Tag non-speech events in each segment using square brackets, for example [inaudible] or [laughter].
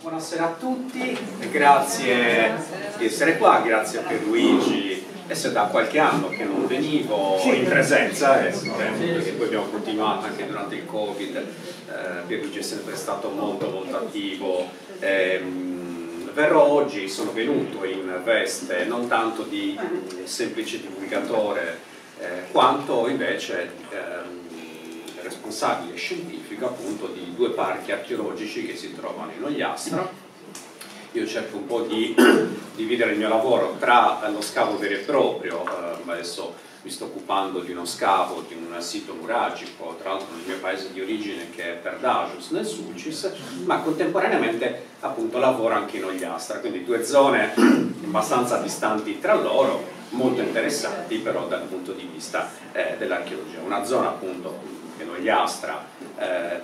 Buonasera a tutti, grazie di essere qua, grazie a Pierluigi, è da qualche anno che non venivo in presenza, eh, perché poi abbiamo continuato anche durante il Covid, eh, Pierluigi è sempre stato molto molto attivo, eh, verrò oggi, sono venuto in veste non tanto di semplice divulgatore, eh, quanto invece ehm, responsabile scientifico appunto di due parchi archeologici che si trovano in Ogliastra. Io cerco un po' di [clears throat] dividere il mio lavoro tra lo scavo vero e proprio, eh, adesso mi sto occupando di uno scavo di un sito nuragico, tra l'altro nel mio paese di origine che è Perdagius nel Sulcis, ma contemporaneamente appunto lavoro anche in Ogliastra, quindi due zone [clears throat] abbastanza distanti tra loro, molto interessanti però dal punto di vista eh, dell'archeologia. Una zona appunto che Nogliastra eh,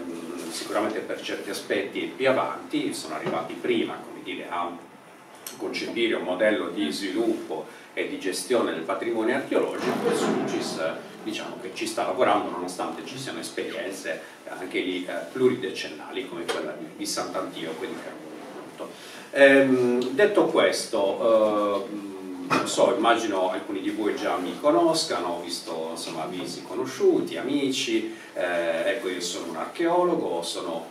sicuramente per certi aspetti più avanti, sono arrivati prima dire, a concepire un modello di sviluppo e di gestione del patrimonio archeologico e Sugis diciamo che ci sta lavorando nonostante ci siano esperienze anche lì eh, pluridecennali come quella di, di Sant'Antioco e di Carbonio. Ehm, detto questo, eh, non so, immagino alcuni di voi già mi conoscano, ho visto insomma visi conosciuti, amici, eh, ecco io sono un archeologo, sono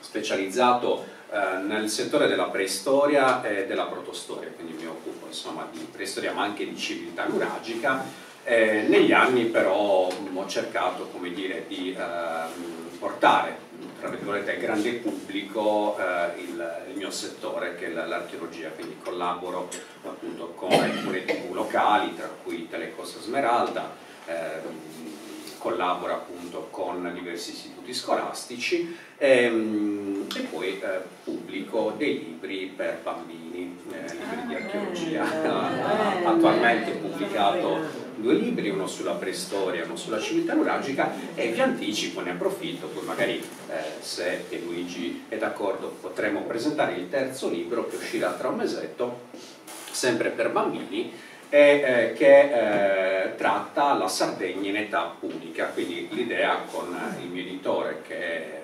specializzato eh, nel settore della preistoria e della protostoria, quindi mi occupo insomma di preistoria ma anche di civiltà nuragica. Eh, negli anni però ho cercato come dire, di ehm, portare tra virgolette al grande pubblico eh, il, il, mio settore che è l'archeologia, quindi collaboro appunto con alcune tv locali, tra cui Telecosta Smeralda, eh, collaboro appunto con diversi istituti scolastici ehm, e poi eh, pubblico dei libri per bambini, eh, libri di archeologia. [laughs] Attualmente pubblicato due libri, uno sulla preistoria uno sulla civiltà nuragica e vi anticipo, ne approfitto, poi magari eh, se Luigi è d'accordo potremo presentare il terzo libro che uscirà tra un mesetto, sempre per bambini, e eh, che eh, tratta la Sardegna in età punica, quindi l'idea con il mio editore che è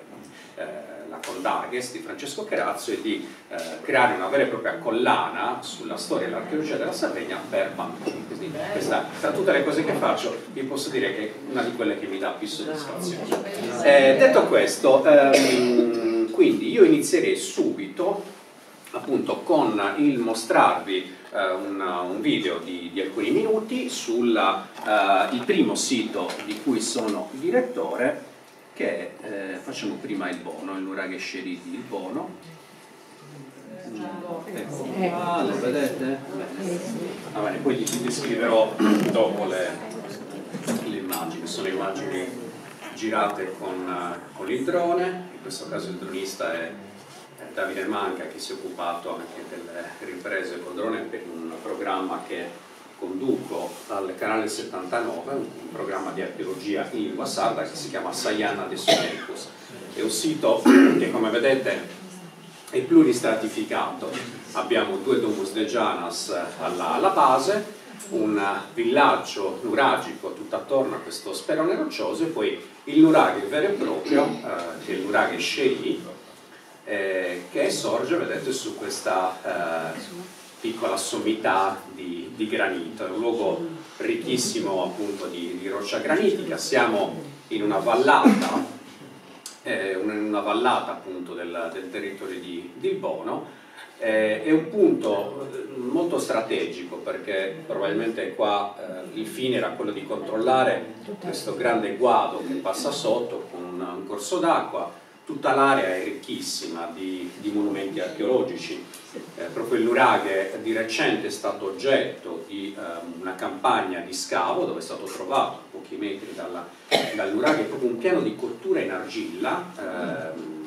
eh, la Condarges di Francesco Cherazzo è di eh, creare una vera e propria collana sulla storia e l'archeologia della Sardegna per bambini. Quindi questa, tra tutte le cose che faccio vi posso dire che è una di quelle che mi dà più soddisfazione. Eh, detto questo, ehm, quindi io inizierei subito appunto con il mostrarvi eh, un, un, video di, di, alcuni minuti sul eh, primo sito di cui sono direttore che eh, facciamo prima il bono, il Nuraghe Sceriti, il bono. Ecco, ah, lo vedete? Ah, bene, poi vi descriverò dopo le, le, immagini, sono immagini girate con, con, il drone, in questo caso il dronista è Davide Manca che si è occupato anche delle riprese col drone per un programma che conduco al canale 79 un programma di archeologia in lingua sarda che si chiama Sayana de Sumericus. È un sito [clears throat] che come vedete è pluristratificato. Abbiamo due domus de Janas alla, alla base un villaggio nuragico tutto attorno a questo sperone roccioso e poi il nuraghe vero e proprio eh, che è il nuraghe Shei eh, che sorge vedete su questa eh, piccola sommità di, di, granito, è un luogo ricchissimo appunto di, di roccia granitica, siamo in una vallata, eh, in una vallata appunto del, del territorio di, di Bono, eh, è un punto eh, molto strategico perché probabilmente qua eh, il fine era quello di controllare questo grande guado che passa sotto con un, un corso d'acqua, tutta l'area è ricchissima di, di monumenti archeologici, eh, proprio il Nuraghe di recente è stato oggetto di eh, una campagna di scavo dove è stato trovato a pochi metri dalla, dal Nuraghe proprio un piano di cottura in argilla eh,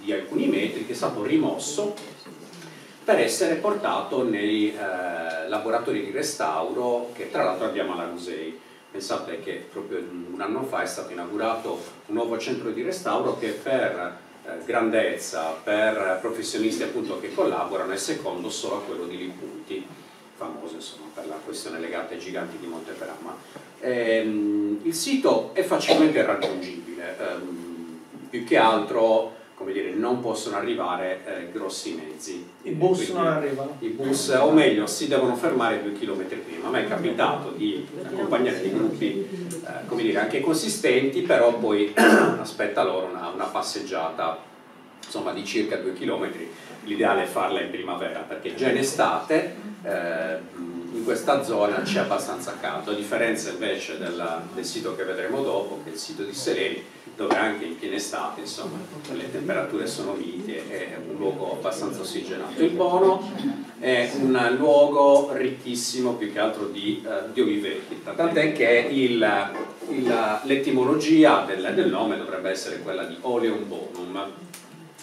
di alcuni metri che è stato rimosso per essere portato nei eh, laboratori di restauro che tra l'altro abbiamo alla Musei Pensate che proprio un anno fa è stato inaugurato un nuovo centro di restauro che per eh, grandezza, per professionisti appunto che collaborano è secondo solo a quello di Lipunti, famoso insomma per la questione legata ai giganti di Monteferrama. Ehm, il sito è facilmente raggiungibile, ehm, più che altro come dire, non possono arrivare eh, grossi mezzi. I bus non arrivano? I bus, o meglio, si devono fermare due chilometri prima. A me è capitato di accompagnare dei gruppi, eh, come dire, anche consistenti, però poi [clears throat] aspetta loro una, una passeggiata insomma, di circa due chilometri. L'ideale è farla in primavera, perché già in estate eh, in questa zona c'è abbastanza caldo, a differenza invece del, del sito che vedremo dopo, che è il sito di Sereni, dove anche in piena estate insomma, le temperature sono miti, è un luogo abbastanza ossigenato. Il Bono è un luogo ricchissimo più che altro di, uh, di oliveti, tant'è che l'etimologia del, del, nome dovrebbe essere quella di oleum bonum,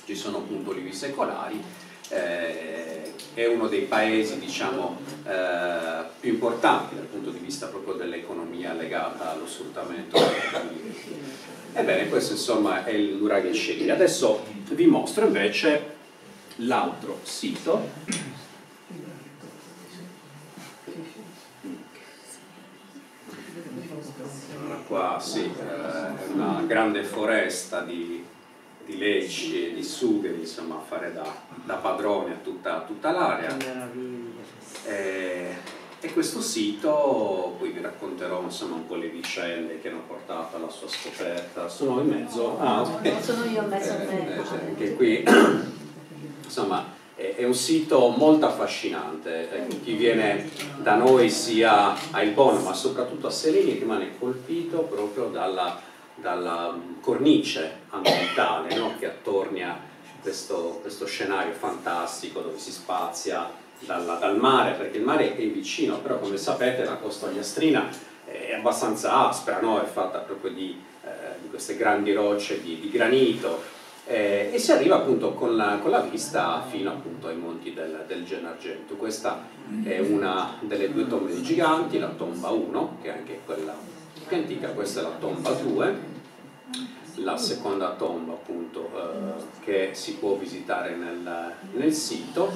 ci sono appunto olivi secolari, eh, è uno dei paesi diciamo, eh, più importanti dal punto di vista proprio dell'economia legata allo sfruttamento Ebbene, questo insomma è il Nuraghe Sheri. Adesso vi mostro invece l'altro sito. Qua sì, eh, è una grande foresta di, di lecci e di sugheri, insomma, a fare da, da padrone a tutta, tutta l'area. Eh, questo sito, poi vi racconterò insomma, un po' le vicende che hanno portato alla sua scoperta. Sono in mezzo? Ah, okay. no, sono io, mezzo a me. Eh, che qui, [clears throat] insomma, è, è, un sito molto affascinante. Eh, chi viene da noi sia a Il Bono, ma soprattutto a Seleni, rimane colpito proprio dalla, dalla cornice ambientale no? che attornia questo, questo scenario fantastico dove si spazia dalla, dal mare, perché il mare è vicino, però come sapete la costa ogliastrina è abbastanza aspra, no? è fatta proprio di, eh, di, queste grandi rocce di, di granito eh, e si arriva appunto con la, con la vista fino appunto ai monti del, del Gennargentu. Questa è una delle due tombe giganti, la tomba 1, che è anche quella più antica, questa è la tomba 2 la seconda tomba appunto eh, che si può visitare nel, nel, sito,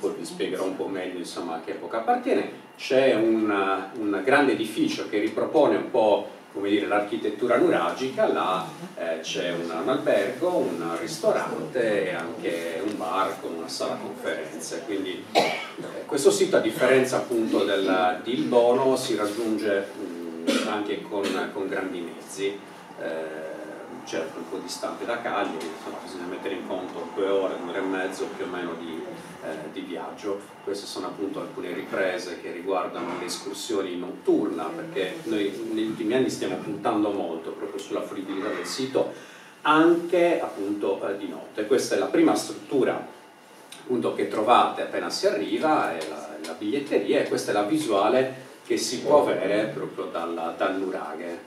poi vi spiegherò un po' meglio insomma a che epoca appartiene, c'è un, grande edificio che ripropone un po' l'architettura nuragica, là eh, c'è un, un, albergo, un ristorante e anche un bar con una sala conferenze, quindi eh, questo sito a differenza appunto del, di Il Bono si raggiunge mh, anche con, con grandi mezzi. Eh, certo un po' distante da Cagliari, insomma, bisogna mettere in conto due ore, un'ora e mezzo più o meno di, eh, di, viaggio. Queste sono appunto alcune riprese che riguardano le escursioni notturna, perché noi negli ultimi anni stiamo puntando molto proprio sulla fruibilità del sito, anche appunto eh, di notte. Questa è la prima struttura appunto, che trovate appena si arriva, è la, la biglietteria e questa è la visuale che si può avere proprio dal, dal nuraghe.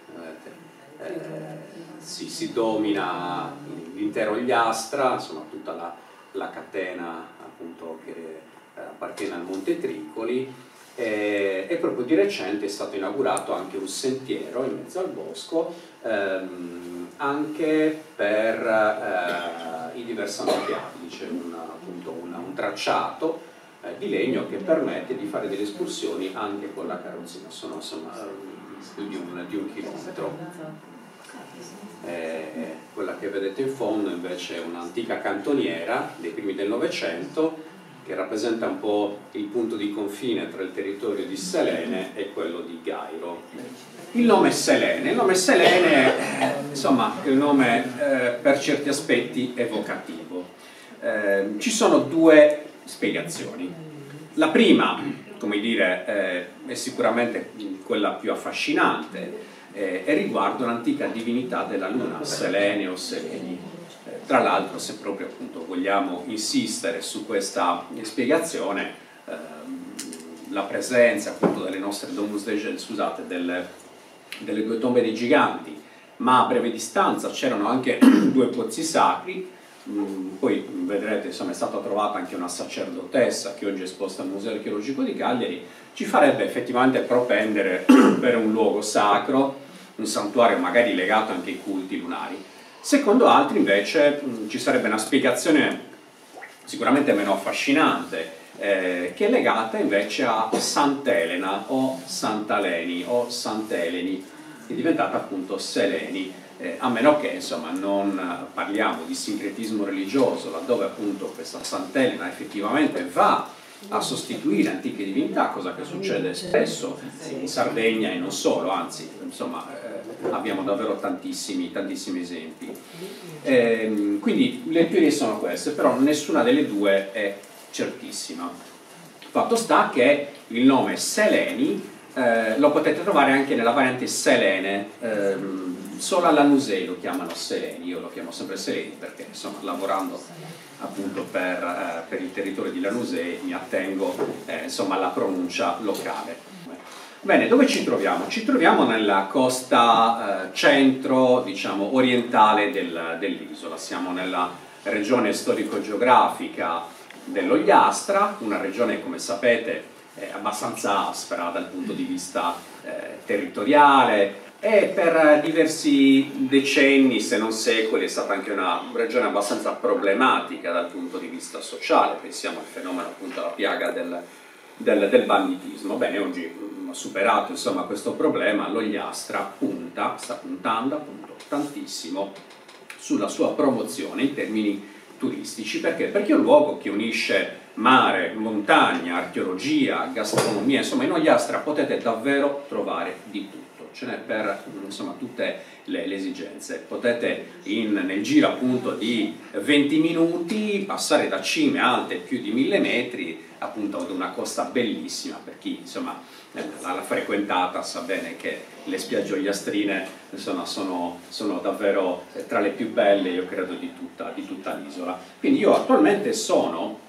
Eh, eh si, si domina l'intero Gliastra, insomma tutta la, la catena appunto che eh, appartiene al Monte Tricoli e, e, proprio di recente è stato inaugurato anche un sentiero in mezzo al bosco ehm, anche per eh, i diversamente abili, c'è un, appunto un, un tracciato eh, di legno che permette di fare delle escursioni anche con la carrozzina, sono insomma più di un, di un chilometro. Eh, quella che vedete in fondo invece è un'antica cantoniera dei primi del Novecento che rappresenta un po' il punto di confine tra il territorio di Selene e quello di Gairo. Il nome Selene, il nome Selene eh, insomma è un nome eh, per certi aspetti evocativo. Eh, ci sono due spiegazioni. La prima, come dire, eh, è sicuramente quella più affascinante, eh, e riguarda un'antica divinità della luna, Selene o Seleni. Eh, tra l'altro, se proprio appunto, vogliamo insistere su questa spiegazione, ehm, la presenza appunto delle nostre Domus Dei scusate, delle, delle due tombe dei giganti, ma a breve distanza c'erano anche [clears throat] due pozzi sacri, Mm, poi vedrete insomma è stata trovata anche una sacerdotessa che oggi è esposta al Museo Archeologico di Cagliari ci farebbe effettivamente propendere [clears throat] per un luogo sacro un santuario magari legato anche ai culti lunari. Secondo altri invece mm, ci sarebbe una spiegazione sicuramente meno affascinante eh, che è legata invece a Sant'Elena o Sant'Aleni o Sant'Eleni che è diventata appunto Seleni. Eh, a meno che insomma, non parliamo di sincretismo religioso, laddove appunto questa Sant'Elena effettivamente va a sostituire antiche divinità, cosa che succede spesso in Sardegna e non solo, anzi insomma, eh, abbiamo davvero tantissimi, tantissimi esempi. Eh, quindi le teorie sono queste, però nessuna delle due è certissima. Fatto sta che il nome Seleni eh, lo potete trovare anche nella variante Selene, ehm, solo alla Nusei lo chiamano Seleni, io lo chiamo sempre Seleni perché insomma lavorando appunto per, eh, per il territorio di Lanusei mi attengo eh, insomma alla pronuncia locale. Bene, dove ci troviamo? Ci troviamo nella costa eh, centro, diciamo, orientale del, dell'isola, siamo nella regione storico-geografica dell'Ogliastra, una regione come sapete abbastanza aspra dal punto di vista eh, territoriale e per diversi decenni, se non secoli, è stata anche una regione abbastanza problematica dal punto di vista sociale, pensiamo al fenomeno appunto alla piaga del, del, del banditismo. Bene, oggi mm, superato insomma, questo problema, l'Ogliastra punta, sta puntando appunto tantissimo sulla sua promozione in termini turistici, perché? Perché è un luogo che unisce mare, montagna, archeologia, gastronomia, insomma in Ogliastra potete davvero trovare di tutto, ce n'è per insomma, tutte le, le esigenze. Potete in, nel giro appunto di 20 minuti passare da cime alte più di 1000 metri appunto ad una costa bellissima per chi insomma l'ha frequentata sa bene che le spiagge ogliastrine insomma, sono, sono, davvero tra le più belle io credo di tutta, tutta l'isola. Quindi io attualmente sono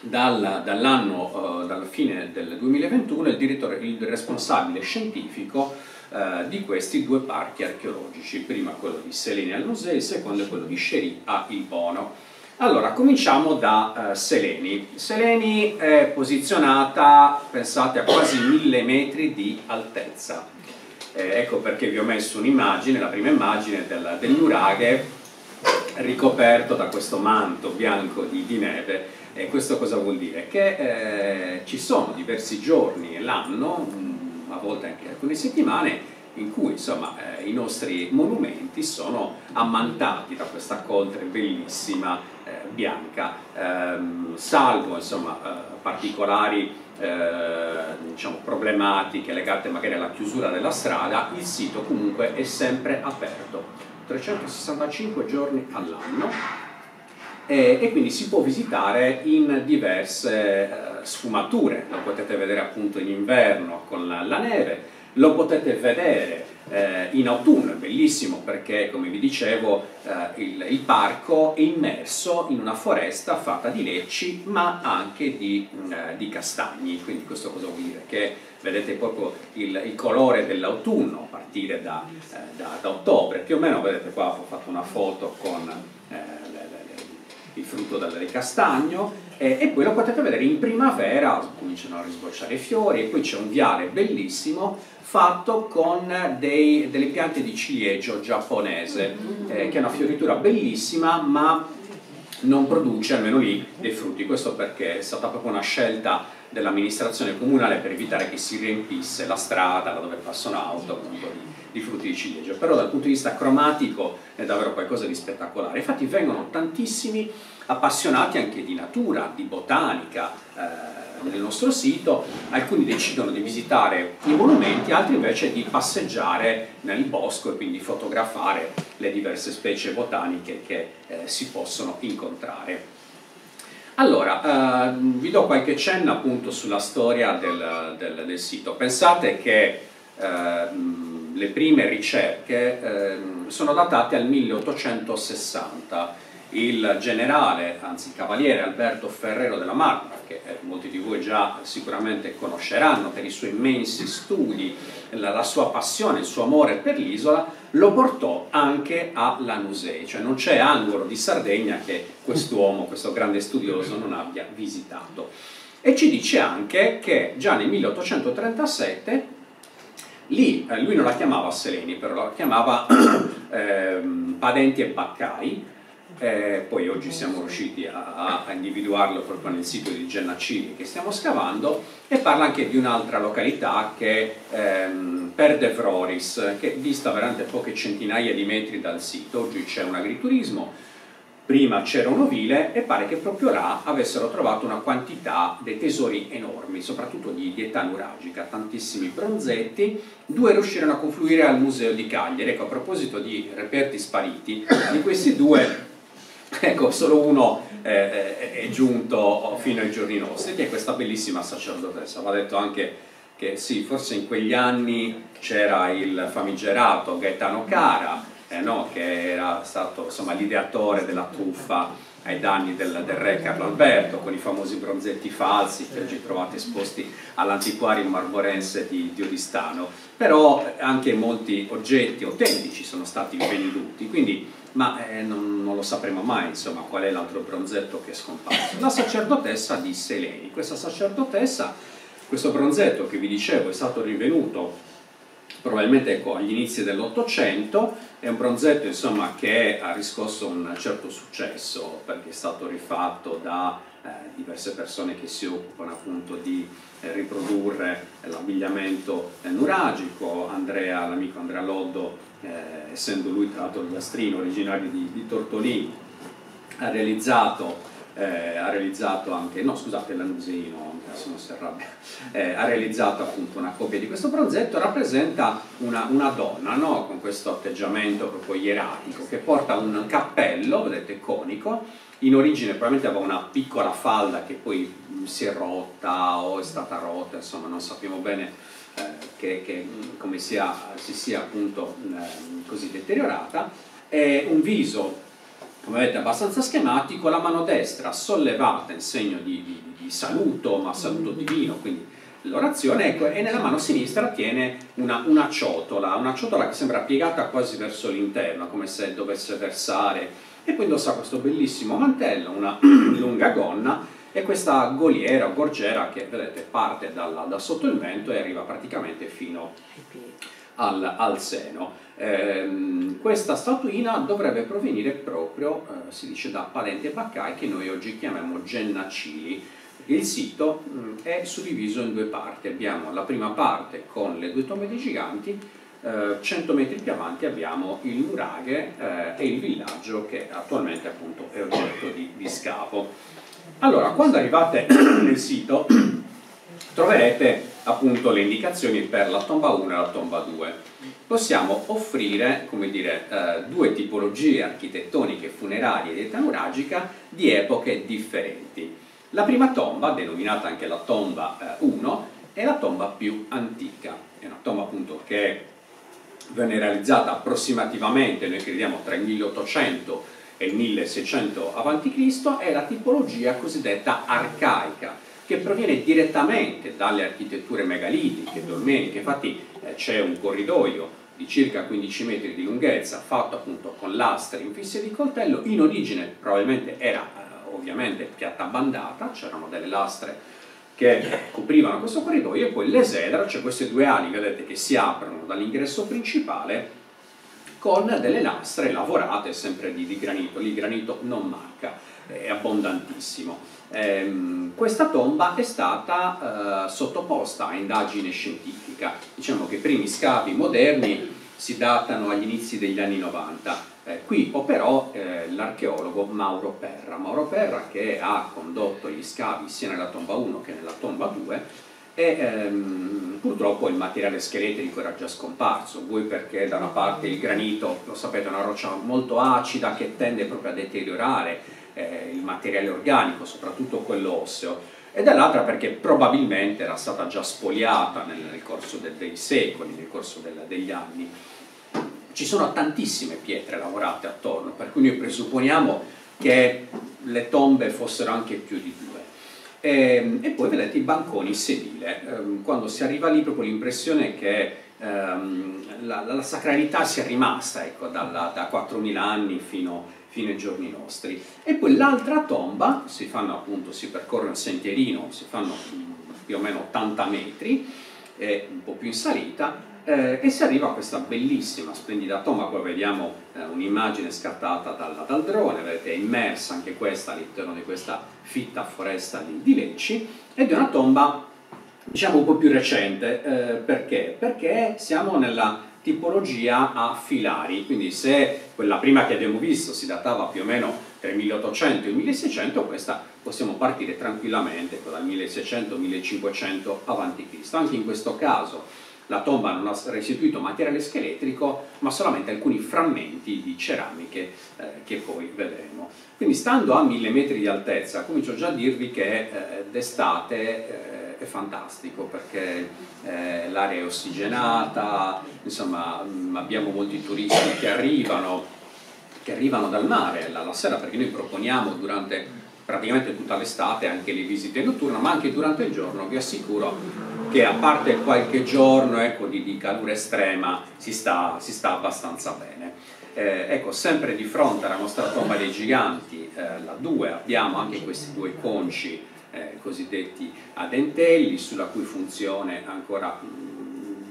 dal, dall'anno, uh, dalla fine del 2021, il, direttore, il responsabile scientifico uh, di questi due parchi archeologici, prima quello di Seleni al Museo, il secondo quello di Scerì a Il Bono. Allora, cominciamo da uh, Seleni. Seleni è posizionata, pensate, a quasi mille metri di altezza. Eh, ecco perché vi ho messo un'immagine, la prima immagine del, del nuraghe ricoperto da questo manto bianco di, di neve e questo cosa vuol dire? Che eh, ci sono diversi giorni l'anno, a volte anche alcune settimane, in cui insomma, eh, i nostri monumenti sono ammantati da questa coltre bellissima eh, bianca, ehm, salvo insomma, eh, particolari eh, diciamo, problematiche legate magari alla chiusura della strada, il sito comunque è sempre aperto, 365 giorni all'anno. E, e quindi si può visitare in diverse eh, sfumature, lo potete vedere appunto in inverno con la, la neve, lo potete vedere eh, in autunno, è bellissimo perché come vi dicevo eh, il, il, parco è immerso in una foresta fatta di lecci ma anche di, eh, di castagni, quindi questo cosa vuol dire? Che vedete proprio il, il colore dell'autunno a partire da, eh, da, da, ottobre, più o meno vedete qua ho fatto una foto con eh, il frutto del castagno eh, e poi lo potete vedere in primavera, cominciano a risbocciare i fiori e poi c'è un viale bellissimo fatto con dei, delle piante di ciliegio giapponese eh, che è una fioritura bellissima ma non produce almeno lì dei frutti, questo perché è stata proprio una scelta dell'amministrazione comunale per evitare che si riempisse la strada dove passano auto appunto, di, di, frutti di ciliegio, però dal punto di vista cromatico è davvero qualcosa di spettacolare, infatti vengono tantissimi appassionati anche di natura, di botanica eh, nel nostro sito, alcuni decidono di visitare i monumenti, altri invece di passeggiare nel bosco e quindi fotografare le diverse specie botaniche che eh, si possono incontrare. Allora, eh, vi do qualche cenno appunto sulla storia del, del, del sito. Pensate che eh, le prime ricerche ehm, sono datate al 1860 il generale, anzi il cavaliere Alberto Ferrero della Marmora, che eh, molti di voi già sicuramente conosceranno per i suoi immensi studi, la, sua passione, il suo amore per l'isola, lo portò anche a Lanusei, cioè non c'è angolo di Sardegna che quest'uomo, questo grande studioso, non abbia visitato. E ci dice anche che già nel 1837 lì, eh, lui non la chiamava Seleni, però la chiamava [clears throat] eh, Padenti e Baccai, eh, poi oggi siamo riusciti a, a, individuarlo proprio nel sito di Gennacini che stiamo scavando e parla anche di un'altra località che ehm, Perdevroris che dista veramente poche centinaia di metri dal sito, oggi c'è un agriturismo prima c'era un ovile e pare che proprio là avessero trovato una quantità di tesori enormi, soprattutto di, di età nuragica, tantissimi bronzetti, due riuscirono a confluire al museo di Cagliari, ecco a proposito di reperti spariti, di questi due Ecco, solo uno eh, è giunto fino ai giorni nostri, che è questa bellissima sacerdotessa. Va detto anche che sì, forse in quegli anni c'era il famigerato Gaetano Cara, eh, no, che era stato l'ideatore della truffa ai danni del, del, re Carlo Alberto con i famosi bronzetti falsi che oggi trovate esposti all'antiquario marmorense di, di Odistano però anche molti oggetti autentici sono stati venduti quindi ma eh, non, non, lo sapremo mai insomma qual è l'altro bronzetto che è scomparso. La sacerdotessa di Seleni, questa sacerdotessa, questo bronzetto che vi dicevo è stato rinvenuto probabilmente ecco, agli inizi dell'Ottocento, è un bronzetto insomma, che ha riscosso un certo successo perché è stato rifatto da eh, diverse persone che si occupano appunto di eh, riprodurre l'abbigliamento eh, nuragico, Andrea, l'amico Andrea Loddo eh, essendo lui tra l'altro gastrino originario di, di Tortolì, ha realizzato, eh, ha realizzato anche, no scusate l'Anuseino, adesso non si arrabbia, [laughs] eh, ha realizzato appunto una copia di questo bronzetto, rappresenta una, una donna no? con questo atteggiamento proprio ieratico che porta un cappello, vedete, conico, in origine probabilmente aveva una piccola falda che poi si è rotta o è stata rotta, insomma non sappiamo bene eh, che, che, come sia, si sia appunto eh, così deteriorata, è un viso, come vedete, abbastanza schematico, la mano destra sollevata in segno di, di, di saluto, ma saluto divino, quindi l'orazione, ecco, e nella mano sinistra tiene una, una, ciotola, una ciotola che sembra piegata quasi verso l'interno, come se dovesse versare, e poi indossa questo bellissimo mantello, una [clears throat] lunga gonna, e questa goliera o gorgiera che vedete parte dalla, da sotto il mento e arriva praticamente fino al, al seno. Eh, questa statuina dovrebbe provenire proprio, eh, si dice, da Palente Baccai che noi oggi chiamiamo Gennacili. Il sito mh, mm, è suddiviso in due parti, abbiamo la prima parte con le due tombe dei giganti, eh, 100 metri più avanti abbiamo il nuraghe eh, e il villaggio che attualmente appunto è oggetto di, di scavo. Allora, quando arrivate [clears throat] nel sito [clears throat] troverete appunto le indicazioni per la tomba 1 e la tomba 2. Possiamo offrire, come dire, eh, due tipologie architettoniche, funerarie ed etanoragica di epoche differenti. La prima tomba, denominata anche la tomba eh, 1, è la tomba più antica. È una tomba appunto che venne realizzata approssimativamente, noi crediamo, tra il 1800 e il 1600 a.C., è la tipologia cosiddetta arcaica, che proviene direttamente dalle architetture megalitiche, dolmeniche, infatti eh, c'è un corridoio di circa 15 metri di lunghezza fatto appunto con lastre infisse di coltello, in origine probabilmente era eh, ovviamente piatta bandata, c'erano delle lastre che coprivano questo corridoio e poi l'esedra, cioè queste due ali vedete che si aprono dall'ingresso principale con delle lastre lavorate sempre di, di granito, lì granito non manca, è abbondantissimo. Ehm, questa tomba è stata eh, sottoposta a indagine scientifica, diciamo che i primi scavi moderni si datano agli inizi degli anni 90. Eh, qui operò eh, l'archeologo Mauro Perra, Mauro Perra che ha condotto gli scavi sia nella tomba 1 che nella tomba 2 e ehm, purtroppo il materiale scheletrico era già scomparso, vuoi perché da una parte il granito, lo sapete, è una roccia molto acida che tende proprio a deteriorare eh, il materiale organico, soprattutto quello osseo, e dall'altra perché probabilmente era stata già spoliata nel, nel corso de, dei secoli, nel corso del, degli anni. Ci sono tantissime pietre lavorate attorno, per cui noi presupponiamo che le tombe fossero anche più di due. E, ehm, e, poi vedete i banconi sedile, ehm, quando si arriva lì proprio l'impressione che ehm, la, la, sacralità sia rimasta ecco, dalla, da 4.000 anni fino, fino, ai giorni nostri. E poi l'altra tomba, si fanno appunto, si percorre un sentierino, si fanno più o meno 80 metri, un po' più in salita, eh, e si arriva a questa bellissima, splendida tomba, poi vediamo eh, un'immagine scattata dal, dal, drone, vedete è immersa anche questa all'interno di questa fitta foresta di, di Lecci, ed è una tomba diciamo un po' più recente, eh, perché? Perché siamo nella tipologia a filari, quindi se quella prima che abbiamo visto si datava più o meno tra il 1800 e il 1600, questa possiamo partire tranquillamente dal 1600-1500 a.C. Anche in questo caso la tomba non ha restituito materiale scheletrico, ma solamente alcuni frammenti di ceramiche eh, che poi vedremo. Quindi stando a mille metri di altezza, comincio già a dirvi che eh, d'estate eh, è fantastico perché eh, l'area è ossigenata, insomma mh, abbiamo molti turisti che arrivano, che arrivano dal mare la, la sera perché noi proponiamo durante praticamente tutta l'estate anche le visite notturne, ma anche durante il giorno vi assicuro che a parte qualche giorno ecco, di, di, calura estrema si sta, si sta abbastanza bene. Eh, ecco, sempre di fronte alla nostra tomba dei giganti, eh, la 2, abbiamo anche questi due conci eh, cosiddetti a dentelli, sulla cui funzione ancora mm,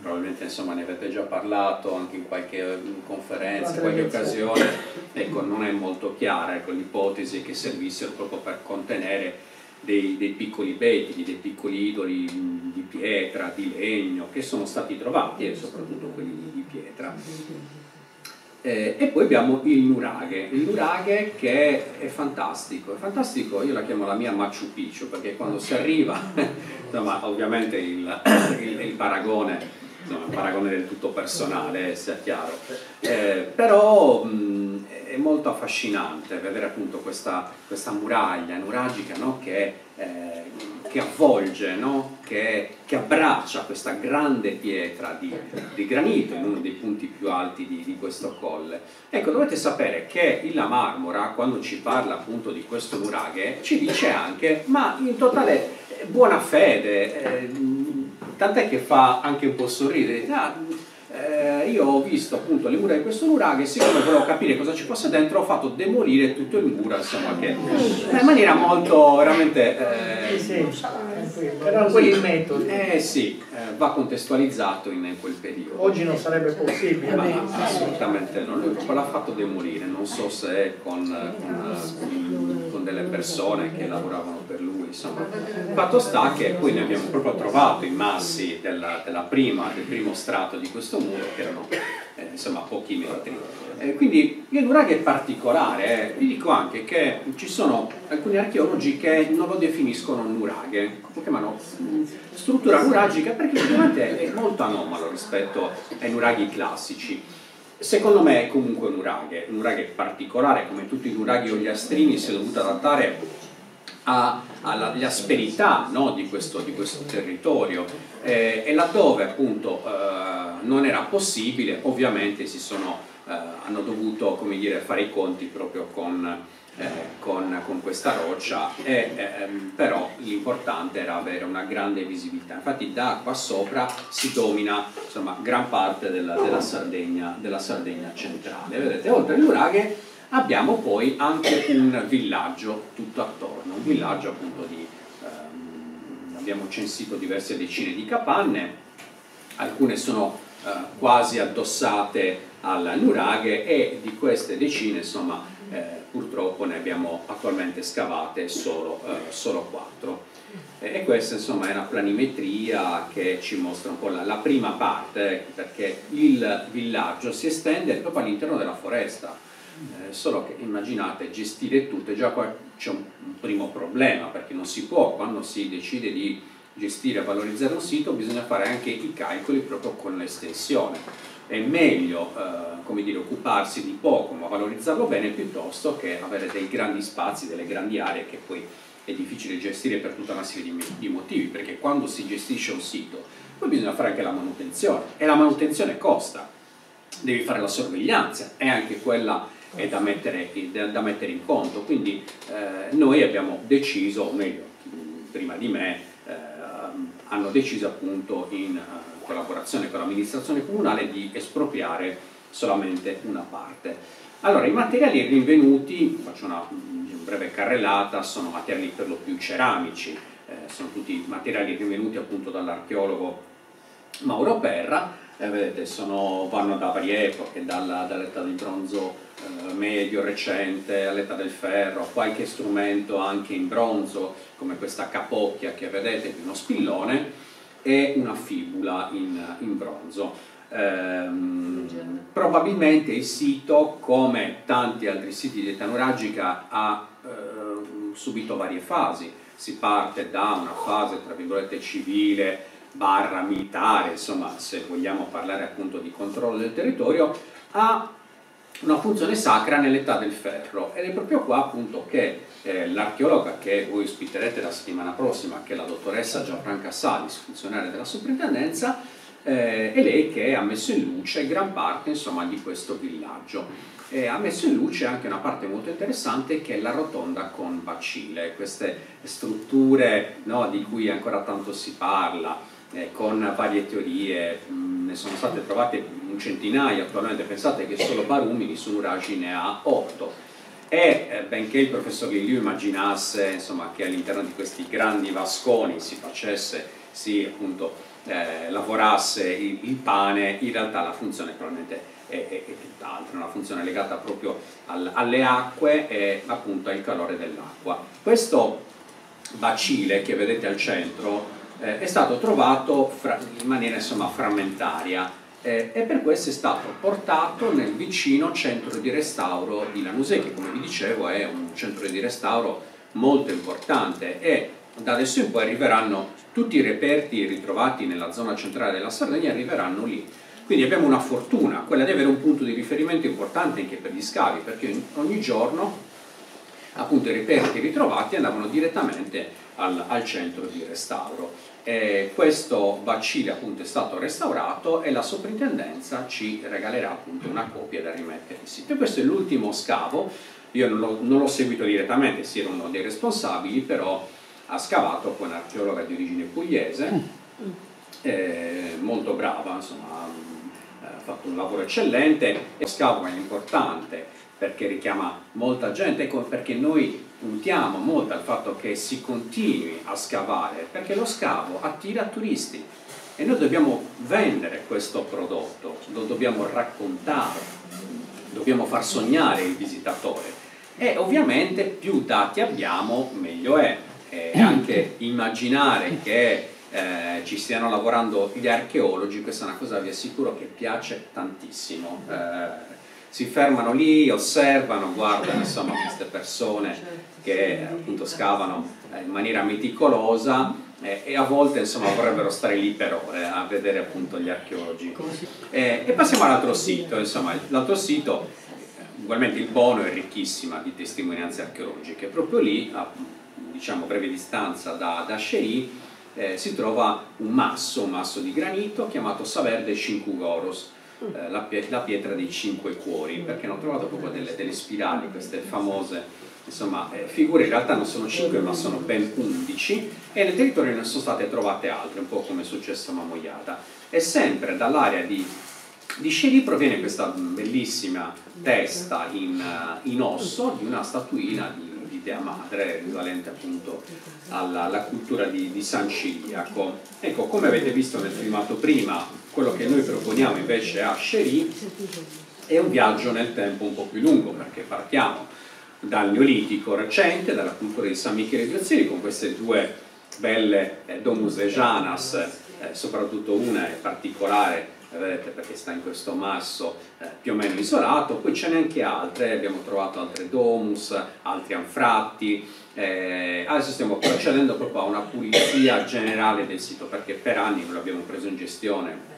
probabilmente insomma, ne avete già parlato anche in qualche conferenza, in qualche occasione, ecco, non è molto chiara ecco, l'ipotesi che servissero proprio per contenere dei, dei, piccoli betili, dei piccoli idoli di pietra, di legno, che sono stati trovati e soprattutto quelli di pietra. Eh, e poi abbiamo il nuraghe, il nuraghe che è fantastico, è fantastico, io la chiamo la mia Machu Picchu perché quando si arriva, [laughs] insomma ovviamente il, [coughs] il, il paragone insomma, un paragone del tutto personale, eh, sia chiaro, eh, però mh, è molto affascinante vedere appunto questa, questa muraglia nuragica no? che, eh, che, avvolge, no? che, che, abbraccia questa grande pietra di, di, granito in uno dei punti più alti di, di, questo colle. Ecco, dovete sapere che la Marmora, quando ci parla appunto di questo nuraghe, ci dice anche, ma in totale buona fede, eh, tant'è che fa anche un po' sorridere, ah, eh, io ho visto appunto le mura di questo nuraghe e siccome volevo capire cosa ci fosse dentro ho fatto demolire tutto il muro insomma che in maniera molto veramente eh, sì, sì. però poi il metodo. Eh sì eh, va contestualizzato in, in, quel periodo. Oggi non sarebbe possibile. Ma assolutamente no. Lui l'ha fatto demolire. Non so se con, con, con delle persone che lavoravano per lui insomma fatto sta che poi ne abbiamo proprio trovato i massi della, della prima, del primo strato di questo muro che erano eh, insomma pochi metri. Eh, quindi il nuraghe è particolare, eh. vi dico anche che ci sono alcuni archeologi che non lo definiscono nuraghe, lo chiamano mm, struttura nuragica perché ovviamente è molto anomalo rispetto ai nuraghi classici. Secondo me è comunque un nuraghe, un nuraghe particolare, come tutti i nuraghi ogliastrini si è dovuto adattare alle asperità no, di, questo, di, questo, territorio. Eh, e laddove appunto eh, non era possibile ovviamente sono, eh, hanno dovuto dire, fare i conti proprio con, eh, con, con questa roccia. E, ehm, però l'importante era avere una grande visibilità. Infatti da qua sopra si domina insomma, gran parte della, della, Sardegna, della Sardegna centrale. Vedete oltre l'Uraghe abbiamo poi anche un villaggio tutto attorno, un villaggio appunto di, ehm, abbiamo censito diverse decine di capanne, alcune sono eh, quasi addossate al nuraghe e di queste decine insomma eh, purtroppo ne abbiamo attualmente scavate solo, eh, solo quattro. E questa insomma è una planimetria che ci mostra un po' la, la prima parte, perché il villaggio si estende proprio all'interno della foresta, eh, solo che immaginate gestire tutto e già qua c'è un, primo problema perché non si può quando si decide di gestire e valorizzare un sito bisogna fare anche i calcoli proprio con l'estensione. È meglio eh, dire, occuparsi di poco ma valorizzarlo bene piuttosto che avere dei grandi spazi, delle grandi aree che poi è difficile gestire per tutta una serie di, di motivi perché quando si gestisce un sito poi bisogna fare anche la manutenzione e la manutenzione costa. Devi fare la sorveglianza e anche quella è da mettere, da mettere in conto. Quindi eh, noi abbiamo deciso, o meglio, prima di me, eh, hanno deciso appunto in uh, collaborazione con l'amministrazione comunale di espropriare solamente una parte. Allora, i materiali rinvenuti, faccio una, una breve carrellata, sono materiali per lo più ceramici, eh, sono tutti materiali rinvenuti appunto dall'archeologo Mauro Perra, eh, vedete, sono, vanno da varie epoche, dalla, dall'età del bronzo eh, medio, recente, all'età del ferro, qualche strumento anche in bronzo, come questa capocchia che vedete, di uno spillone, e una fibula in, in bronzo. Ehm, probabilmente il sito, come tanti altri siti di età nuragica, ha eh, subito varie fasi. Si parte da una fase, tra virgolette, civile, barra militare, insomma, se vogliamo parlare appunto di controllo del territorio, a una funzione sacra nell'età del ferro ed è proprio qua appunto che eh, l'archeologa che voi ospiterete la settimana prossima, che è la dottoressa Gianfranca Salis, funzionaria della soprintendenza, eh, è lei che ha messo in luce gran parte insomma, di questo villaggio. E ha messo in luce anche una parte molto interessante che è la rotonda con bacile, queste strutture no, di cui ancora tanto si parla, eh, con varie teorie, mh, ne sono state trovate un centinaio attualmente, pensate che solo Barumini su Nuragi ne ha otto e eh, benché il professor Liliu immaginasse insomma, che all'interno di questi grandi vasconi si facesse, si appunto eh, lavorasse il, il, pane, in realtà la funzione probabilmente è, è, è tutt'altra, una funzione legata proprio al, alle acque e appunto al calore dell'acqua. Questo bacile che vedete al centro eh, è stato trovato fra, in maniera insomma, frammentaria. Eh, e per questo è stato portato nel vicino centro di restauro di Lanusei che come vi dicevo è un centro di restauro molto importante. E da adesso in poi arriveranno tutti i reperti ritrovati nella zona centrale della Sardegna arriveranno lì. Quindi abbiamo una fortuna, quella di avere un punto di riferimento importante anche per gli scavi perché ogni giorno appunto i reperti ritrovati andavano direttamente al, al centro di restauro eh, questo bacile appunto è stato restaurato e la soprintendenza ci regalerà appunto una copia da rimettere in sito. E questo è l'ultimo scavo, io non l'ho seguito direttamente, si era uno dei responsabili, però ha scavato con un'archeologa di origine pugliese, eh, molto brava, insomma, ha fatto un lavoro eccellente, e lo scavo è importante perché richiama molta gente, ecco perché noi puntiamo molto al fatto che si continui a scavare, perché lo scavo attira turisti e noi dobbiamo vendere questo prodotto, lo dobbiamo raccontare, dobbiamo far sognare il visitatore e ovviamente più dati abbiamo meglio è, e anche immaginare che eh, ci stiano lavorando gli archeologi, questa è una cosa vi assicuro che piace tantissimo. Eh, si fermano lì, osservano, guardano insomma queste persone che appunto scavano in maniera meticolosa eh, e a volte insomma vorrebbero stare lì per ore a vedere appunto gli archeologi. Eh, e passiamo all'altro sito, insomma l'altro sito, ugualmente il Bono è ricchissima di testimonianze archeologiche, proprio lì a diciamo breve distanza da, da Sherry eh, si trova un masso, un masso di granito chiamato Saver de Cincugoros eh, la, la, pietra dei cinque cuori, perché hanno trovato proprio delle, delle spirali, queste famose insomma, eh, figure in realtà non sono cinque ma sono ben undici e nel territorio ne sono state trovate altre, un po' come è successo a Mamoiata. E sempre dall'area di, di Sceri proviene questa bellissima testa in, uh, in osso di una statuina di Dea Madre, risalente appunto alla, alla cultura di, di, San Ciliaco. Ecco, come avete visto nel filmato prima, quello che noi proponiamo invece a Sherry è un viaggio nel tempo un po' più lungo, perché partiamo dal Neolitico recente, dalla cultura di San Michele di Ozziri, con queste due belle eh, domus de Janas, eh, soprattutto una è particolare vedete perché sta in questo masso eh, più o meno isolato, poi ce n'è anche altre, abbiamo trovato altre domus, altri anfratti, eh, adesso stiamo procedendo proprio a una pulizia generale del sito perché per anni lo abbiamo preso in gestione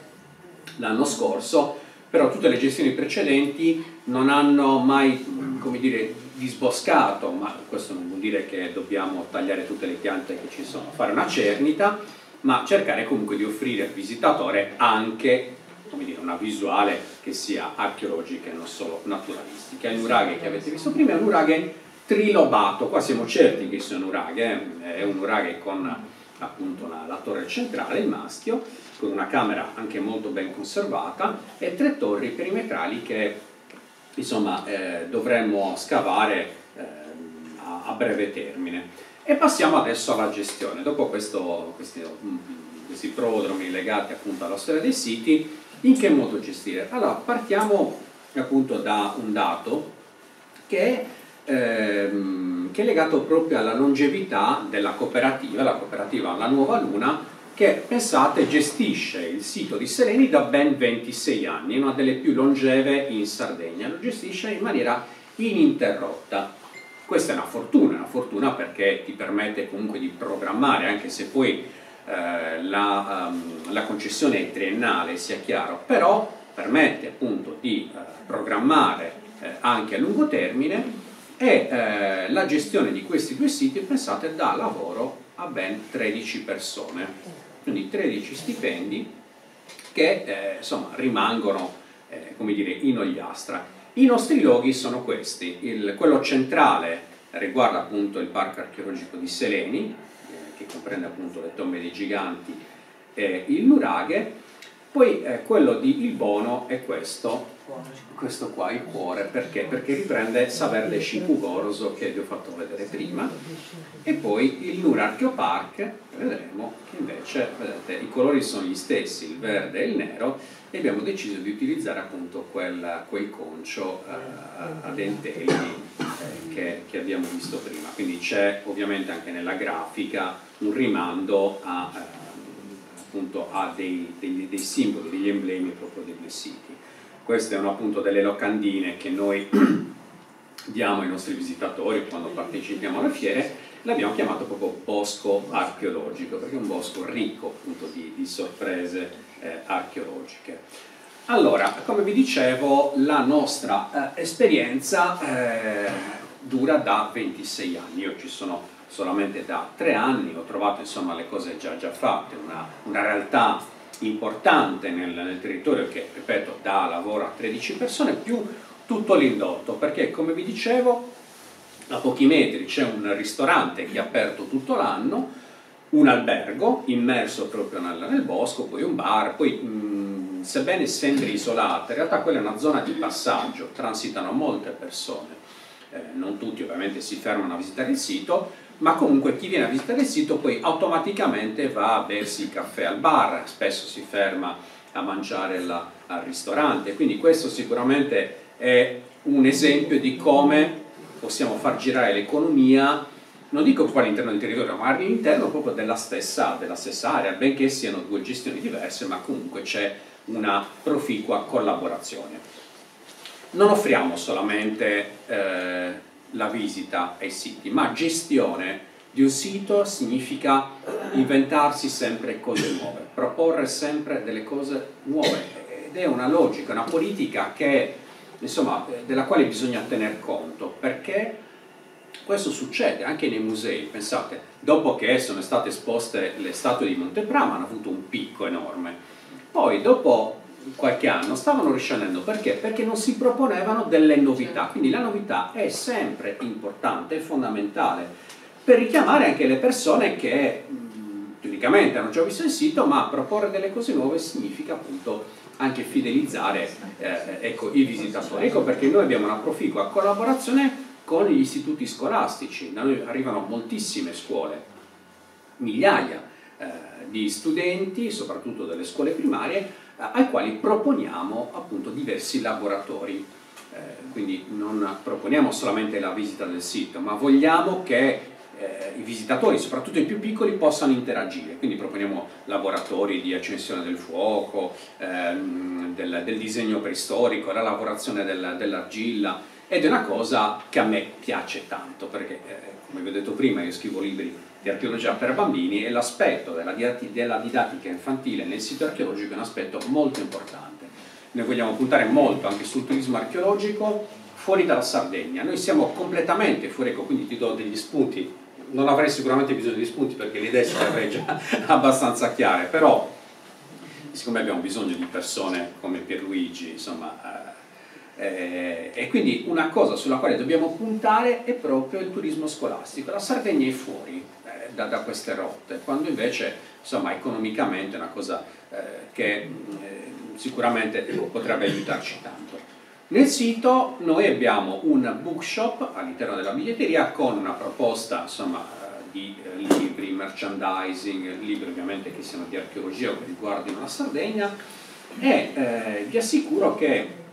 l'anno scorso, però tutte le gestioni precedenti non hanno mai, come dire, disboscato, ma questo non vuol dire che dobbiamo tagliare tutte le piante che ci sono, fare una cernita, ma cercare comunque di offrire al visitatore anche dire, una visuale che sia archeologica e non solo naturalistica. Il nuraghe che avete visto prima è un nuraghe trilobato, qua siamo certi che sia un nuraghe, eh, è un nuraghe con appunto la, la, torre centrale, il maschio, con una camera anche molto ben conservata e tre torri perimetrali che insomma eh, dovremmo scavare eh, a, a, breve termine. E passiamo adesso alla gestione, dopo questo, questo questi prodromi legati appunto alla storia dei siti, in che modo gestire? Allora, partiamo appunto da un dato che, ehm, che è legato proprio alla longevità della cooperativa, la cooperativa La Nuova Luna, che pensate gestisce il sito di Sereni da ben 26 anni, una delle più longeve in Sardegna, lo gestisce in maniera ininterrotta. Questa è una fortuna, una fortuna perché ti permette comunque di programmare, anche se poi eh, la, um, la, concessione è triennale, sia chiaro, però permette appunto di eh, programmare eh, anche a lungo termine e eh, la gestione di questi due siti, pensate, dà lavoro a ben 13 persone quindi 13 stipendi che eh, insomma, rimangono come dire, in Ogliastra. I nostri loghi sono questi, il, quello centrale riguarda appunto il parco archeologico di Seleni, che comprende appunto le tombe dei giganti e il nuraghe, poi eh, quello di Il Bono è questo, questo qua, il cuore, perché? Perché riprende Saver de Shipugoroso che vi ho fatto vedere prima, e poi il Nur Archeopark, vedremo che invece, vedete, i colori sono gli stessi, il verde e il nero, e abbiamo deciso di utilizzare appunto quel, quel concio eh, a dentelli eh, che, che, abbiamo visto prima, quindi c'è ovviamente anche nella grafica un rimando a, eh, appunto a dei, dei, dei simboli, degli emblemi proprio dei due siti. Queste sono appunto delle locandine che noi [clears throat] diamo ai nostri visitatori quando partecipiamo alle fiere, l'abbiamo chiamato proprio bosco archeologico, perché è un bosco ricco appunto di, di sorprese eh, archeologiche. Allora, come vi dicevo, la nostra eh, esperienza eh, dura da 26 anni, io ci sono solamente da 3 anni, ho trovato insomma le cose già, già fatte, una, una realtà importante nel, nel, territorio che, ripeto, dà lavoro a 13 persone, più tutto l'indotto, perché come vi dicevo, a pochi metri c'è un ristorante che è aperto tutto l'anno, un albergo immerso proprio nel, nel bosco, poi un bar, poi mh, sebbene sembri isolata, in realtà quella è una zona di passaggio, transitano molte persone, eh, non tutti ovviamente si fermano a visitare il sito, ma comunque chi viene a visitare il sito poi automaticamente va a bersi il caffè al bar, spesso si ferma a mangiare la, al ristorante, quindi questo sicuramente è un esempio di come possiamo far girare l'economia, non dico qua all'interno del territorio, ma all'interno proprio della stessa, della stessa area, benché siano due gestioni diverse, ma comunque c'è una proficua collaborazione. Non offriamo solamente eh, la visita ai siti, ma gestione di un sito significa inventarsi sempre cose nuove, proporre sempre delle cose nuove ed è una logica, una politica che, insomma, della quale bisogna tener conto perché questo succede anche nei musei, pensate, dopo che sono state esposte le statue di Monteprama hanno avuto un picco enorme, poi dopo qualche anno stavano riscendendo perché? Perché non si proponevano delle novità, quindi la novità è sempre importante, è fondamentale per richiamare anche le persone che teoricamente hanno già visto il sito, ma proporre delle cose nuove significa appunto anche fidelizzare eh, ecco, i visitatori. Ecco perché noi abbiamo una proficua collaborazione con gli istituti scolastici, da noi arrivano moltissime scuole, migliaia eh, di studenti, soprattutto delle scuole primarie, ai quali proponiamo appunto diversi laboratori. Eh, quindi non proponiamo solamente la visita del sito, ma vogliamo che eh, i visitatori, soprattutto i più piccoli, possano interagire. Quindi proponiamo laboratori di accensione del fuoco, ehm, del, del, disegno preistorico, la lavorazione del, dell'argilla ed è una cosa che a me piace tanto perché, eh, come vi ho detto prima, io scrivo libri di archeologia per bambini e l'aspetto della, della didattica infantile nel sito archeologico è un aspetto molto importante. Noi vogliamo puntare molto anche sul turismo archeologico fuori dalla Sardegna. Noi siamo completamente fuori, ecco, quindi ti do degli spunti. Non avrei sicuramente bisogno di spunti perché le idee le avrei già abbastanza chiare, però siccome abbiamo bisogno di persone come Pierluigi, insomma, eh, eh, e quindi una cosa sulla quale dobbiamo puntare è proprio il turismo scolastico. La Sardegna è fuori, da, da, queste rotte, quando invece insomma, economicamente è una cosa eh, che eh, sicuramente potrebbe aiutarci tanto. Nel sito noi abbiamo un bookshop all'interno della biglietteria con una proposta insomma, di eh, libri, merchandising, libri ovviamente che siano di archeologia o che riguardino la Sardegna e eh, vi assicuro che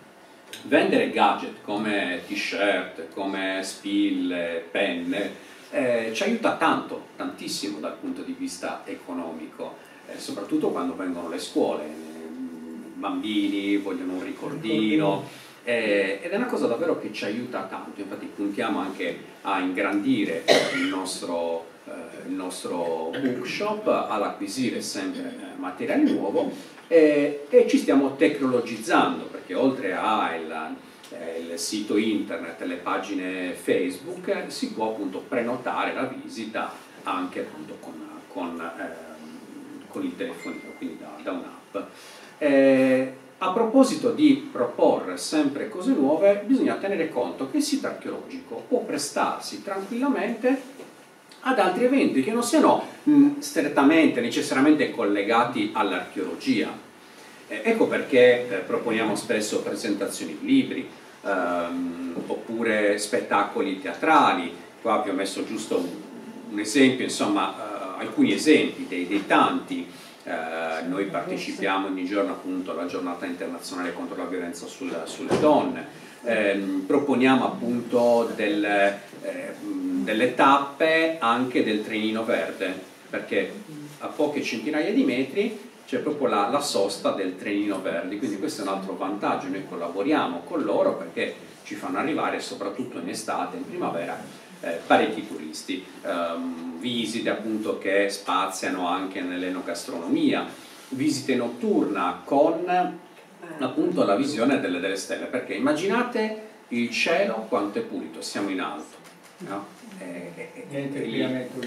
vendere gadget come t-shirt, come spille, penne, eh, ci aiuta tanto, tantissimo dal punto di vista economico, eh, soprattutto quando vengono le scuole, i bambini vogliono un ricordino. eh, ed è una cosa davvero che ci aiuta tanto, infatti puntiamo anche a ingrandire il nostro, eh, il nostro bookshop, ad acquisire sempre eh, materiale nuovo e ci stiamo tecnologizzando perché oltre al eh, sito internet, le pagine Facebook, si può appunto prenotare la visita anche appunto con, con, eh, con il telefonino, quindi da, da un'app. Eh, a proposito di proporre sempre cose nuove, bisogna tenere conto che il sito archeologico può prestarsi tranquillamente ad altri eventi che non siano mh, strettamente, necessariamente collegati all'archeologia. Eh, ecco perché eh, proponiamo spesso presentazioni di libri, ehm, oppure spettacoli teatrali. Qua vi ho messo giusto un, un esempio, insomma, eh, alcuni esempi dei, dei tanti. Eh, noi partecipiamo ogni giorno appunto alla giornata internazionale contro la violenza sul, sulle donne. Eh, proponiamo appunto del, eh, delle tappe anche del trenino verde, perché a poche centinaia di metri c'è proprio la, la, sosta del trenino verde, quindi questo è un altro vantaggio, noi collaboriamo con loro perché ci fanno arrivare soprattutto in estate, in primavera, eh, parecchi turisti, um, visite appunto che spaziano anche nell'enogastronomia, visite notturna con appunto la visione delle, delle stelle, perché immaginate il cielo quanto è pulito, siamo in alto, no? Eh, eh, Niente inquinamento,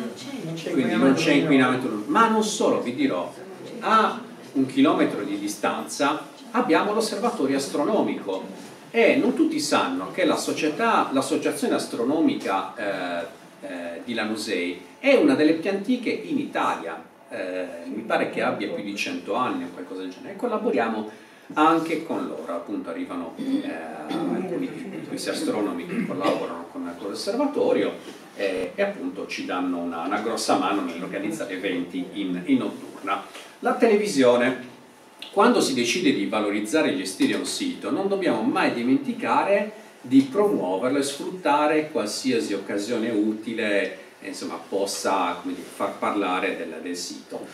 quindi non c'è inquinamento, ma non solo, vi dirò, a un chilometro di distanza abbiamo l'osservatorio astronomico e non tutti sanno che l'associazione astronomica eh, eh, di Lanusei è una delle più antiche in Italia, eh, mi pare che abbia più di 100 anni o qualcosa del genere, e collaboriamo anche con loro, appunto arrivano eh, alcuni di questi astronomi che collaborano con, con l'osservatorio eh, e appunto ci danno una, una grossa mano nell'organizzare eventi in, in notturna. La televisione, quando si decide di valorizzare e gestire un sito, non dobbiamo mai dimenticare di promuoverlo e sfruttare qualsiasi occasione utile insomma, possa dire, far parlare del, del sito.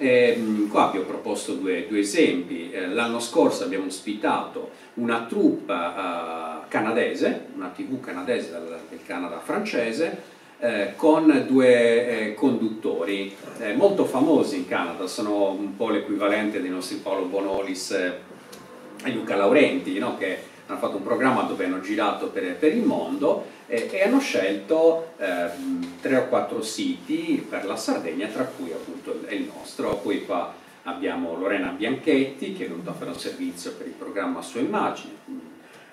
Eh, qua vi ho proposto due, due esempi. Eh, l'anno scorso abbiamo ospitato una troupe eh, canadese, una tv canadese del, del Canada francese, eh, con due eh, conduttori eh, molto famosi in Canada, sono un po' l'equivalente dei nostri Paolo Bonolis e Luca Laurenti, no? che hanno fatto un programma dove hanno girato per, per il mondo e hanno scelto ehm, tre o quattro siti per la Sardegna, tra cui appunto è il nostro. Poi qua abbiamo Lorena Bianchetti che è venuta a fare un servizio per il programma Sua Immagine,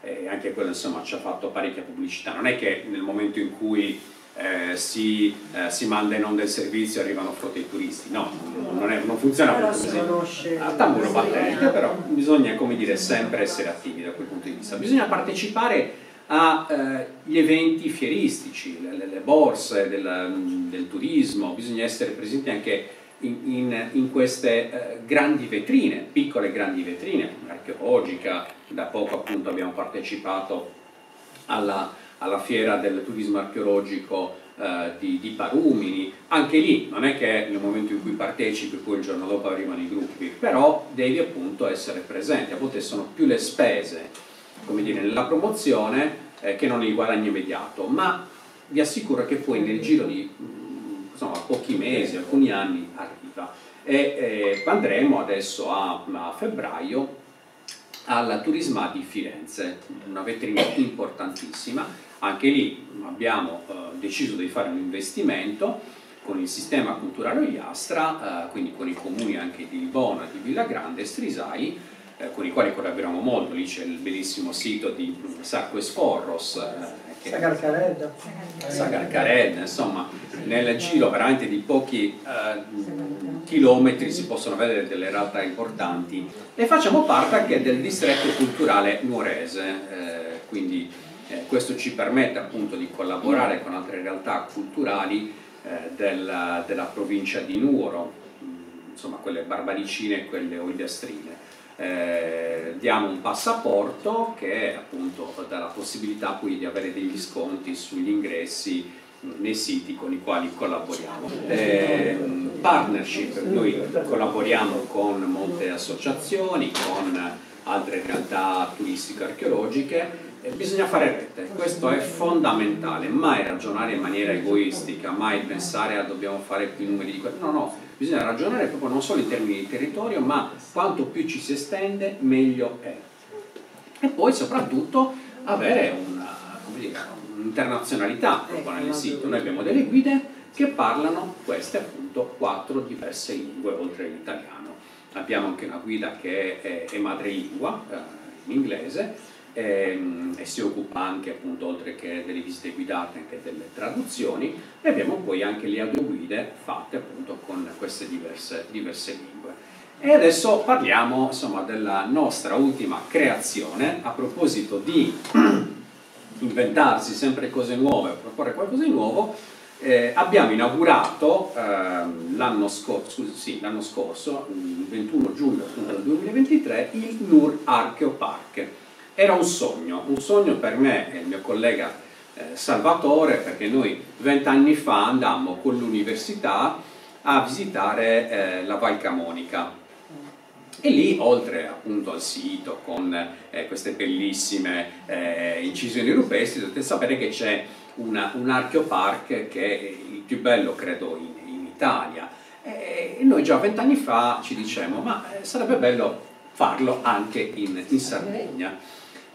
e anche quello insomma ci ha fatto parecchia pubblicità. Non è che nel momento in cui eh, si, eh, si, manda in onda il servizio e arrivano frotte i turisti. No, non, è, non funziona però così. A tamburo battente, però bisogna come dire, sempre essere attivi da quel punto di vista. Bisogna partecipare agli eh, eventi fieristici, le, le, borse del, del, turismo, bisogna essere presenti anche in, in, in queste eh, grandi vetrine, piccole grandi vetrine, archeologica, da poco appunto abbiamo partecipato alla alla fiera del turismo archeologico eh, di, di, Parumini, anche lì non è che nel momento in cui partecipi poi il giorno dopo arrivano i gruppi, però devi appunto essere presente, a volte sono più le spese, come dire, nella promozione eh, che non il guadagno immediato, ma vi assicuro che poi nel giro di mm, insomma, pochi mesi, alcuni anni arriva. E eh, andremo adesso a, a febbraio alla Turisma di Firenze, una vetrina importantissima. Anche lì abbiamo eh, deciso di fare un investimento con il sistema culturale Ogliastra, eh, quindi con i comuni anche di Libona, di Villagrande e Strisai, eh, con i quali collaboriamo molto, lì c'è il bellissimo sito di Sacco Esforros, eh, Sagarcaredda. Sagarcaredda, insomma, nel giro veramente di pochi eh, chilometri si possono vedere delle realtà importanti e facciamo parte anche del distretto culturale nuorese, eh, quindi eh, questo ci permette appunto di collaborare con altre realtà culturali eh, della, della, provincia di Nuoro, mm, insomma quelle barbaricine e quelle ogliastrine. Eh, diamo un passaporto che appunto dà la possibilità poi di avere degli sconti sugli ingressi nei siti con i quali collaboriamo. Eh, partnership, noi collaboriamo con molte associazioni, con altre realtà turistico-archeologiche, bisogna fare rete, questo è fondamentale, mai ragionare in maniera egoistica, mai pensare a dobbiamo fare più numeri di quello, no, no, bisogna ragionare proprio non solo in termini di territorio, ma quanto più ci si estende meglio è. E poi soprattutto avere un'internazionalità proprio nel sito, noi abbiamo delle guide che parlano queste appunto quattro diverse lingue oltre l'italiano. Abbiamo anche una guida che è, è madrelingua, eh, in inglese, ehm, e si occupa anche appunto oltre che delle visite guidate anche delle traduzioni e abbiamo poi anche le audioguide fatte appunto con queste diverse, diverse lingue. E adesso parliamo insomma della nostra ultima creazione a proposito di [clears throat] inventarsi sempre cose nuove, proporre qualcosa di nuovo eh, abbiamo inaugurato eh, l'anno scorso, sì, scorso, il 21 giugno del 2023, il NUR Archeo Park era un sogno, un sogno per me e il mio collega eh, Salvatore perché noi vent'anni fa andammo con l'università a visitare eh, la Val Camonica. E lì oltre appunto al sito con eh, queste bellissime eh, incisioni rupestri dovete sapere che c'è un archeopark che è il più bello credo in, in Italia. E noi già vent'anni fa ci dicevamo ma sarebbe bello farlo anche in, in Sardegna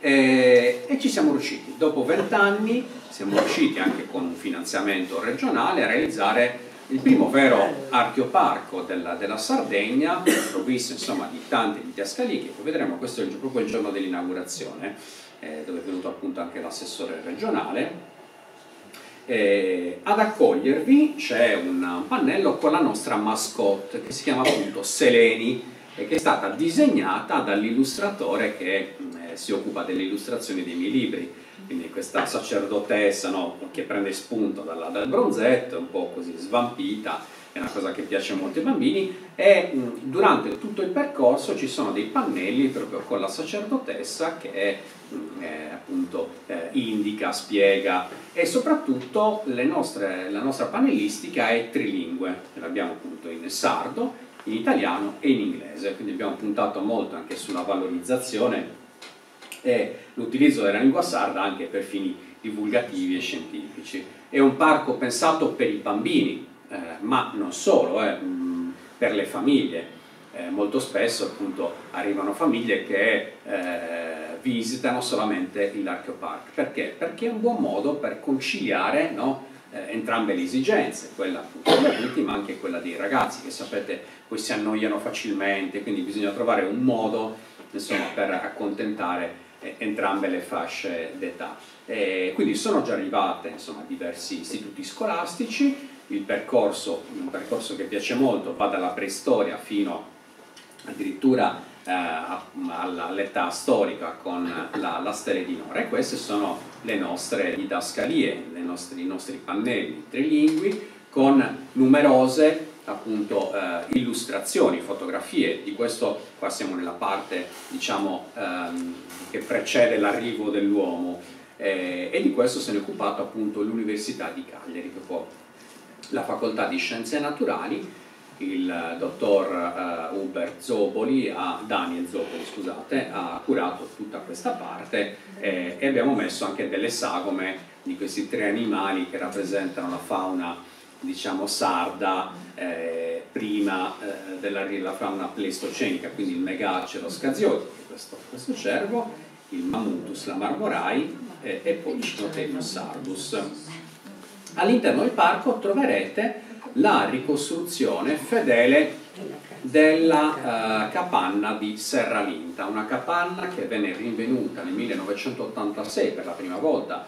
e, e, ci siamo riusciti. Dopo vent'anni siamo riusciti anche con un finanziamento regionale a realizzare il primo vero archeoparco della, della Sardegna, provvisto insomma di tante didascalie, che poi vedremo, questo è proprio il giorno dell'inaugurazione, eh, dove è venuto appunto anche l'assessore regionale. Eh, ad accogliervi c'è un pannello con la nostra mascotte che si chiama appunto Seleni e che è stata disegnata dall'illustratore che eh, si occupa delle illustrazioni dei miei libri, quindi questa sacerdotessa no, che prende spunto dalla, dal bronzetto, un po' così svampita, è una cosa che piace molto ai bambini e mh, durante tutto il percorso ci sono dei pannelli proprio con la sacerdotessa che mh, eh, appunto eh, indica, spiega e soprattutto nostre, la nostra panelistica è trilingue, l'abbiamo appunto in sardo, in italiano e in inglese, quindi abbiamo puntato molto anche sulla valorizzazione e l'utilizzo della lingua sarda anche per fini divulgativi e scientifici. È un parco pensato per i bambini, eh, ma non solo, eh, per le famiglie. Eh, molto spesso appunto arrivano famiglie che eh, visitano solamente l'Archeopark. Perché? Perché è un buon modo per conciliare no, eh, entrambe le esigenze, quella appunto degli adulti ma anche quella dei ragazzi che sapete poi si annoiano facilmente, quindi bisogna trovare un modo insomma, per accontentare entrambe le fasce d'età. quindi sono già arrivate insomma, diversi istituti scolastici, il percorso, un percorso che piace molto va dalla preistoria fino addirittura eh, all'età storica con la, la Stele di Nora e queste sono le nostre didascalie, le nostre, i nostri pannelli trilingui con numerose appunto eh, illustrazioni, fotografie, di questo qua siamo nella parte diciamo ehm, che precede l'arrivo dell'uomo. Eh, e di questo se ne è occupato appunto l'Università di Cagliari, proprio la facoltà di scienze naturali, il dottor uh, Hubert Zoboli, ha, Daniel Zoboli scusate, ha curato tutta questa parte eh, e abbiamo messo anche delle sagome di questi tre animali che rappresentano la fauna diciamo sarda eh, prima eh, della fauna pleistocenica, quindi il megacero scaziote, questo, questo cervo, il mammutus, la marmorai eh, e poi il Cinotherium sardus. All'interno del parco troverete la ricostruzione fedele della uh, capanna di Serralinta, una capanna che venne rinvenuta nel 1986 per la prima volta